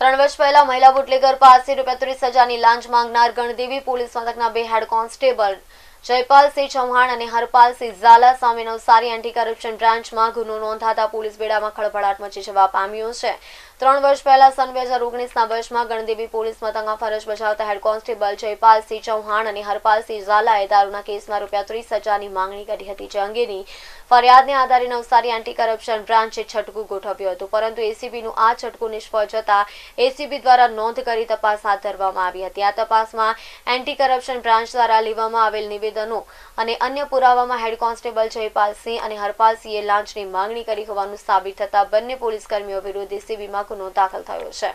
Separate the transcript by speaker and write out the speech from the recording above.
Speaker 1: ત્રણ વર્ષ પહેલા મહિલા બુટલેગર પાસે રૂપિયા ત્રીસ હજારની લાંચ માંગનાર ગણદેવી પોલીસ મથકના બે હેડ કોન્સ્ટેબલ જયપાલસિંહ ચૌહાણ અને હરપાલસિંહ ઝાલા સામે નવસારી એન્ટી કરપ્શન બ્રાન્ચમાં ગુનો નોંધાતા પોલીસ બેડામાં ખળભળાટ મચી જવા પામ્યો છે. ત્રણ વર્ષ પહેલા સન બે હજાર ઓગણીસના વર્ષમાં ગણદેવી પોલીસ મથકમાં ફરજ બજાવતા હેડ કોન્સ્ટેબલ જયપાલસિંહ ચૌહાણ અને હરપાલસિંહ ઝાલાએ દારૂના કેસમાં રૂપિયા ત્રીસ હજારની માંગણી કરી હતી, જે અંગેની ફરિયાદને આધારે નવસારી એન્ટી કરપ્શન બ્રાન્ચે છટકું ગોઠવ્યું હતું. પરંતુ એસીબીનું આ છટકું નિષ્ફળ જતા એસીબી દ્વારા નોંધ કરી તપાસ હાથ ધરવામાં આવી હતી. આ તપાસમાં એન્ટી કરપ્શન બ્રાન્ચ દ્વારા લેવામાં આવેલ નિવેદનો અને અન્ય પુરાવામાં હેડ કોન્સ્ટેબલ જયપાલસિંહ અને હરપાલસિંહે લાંચની માંગણી કરી હોવાનું સાબિત થતા બંને પોલીસ કર્મીઓ વિરુદ્ધ એસીબીમાં ગુનો દાખલ થયો છે.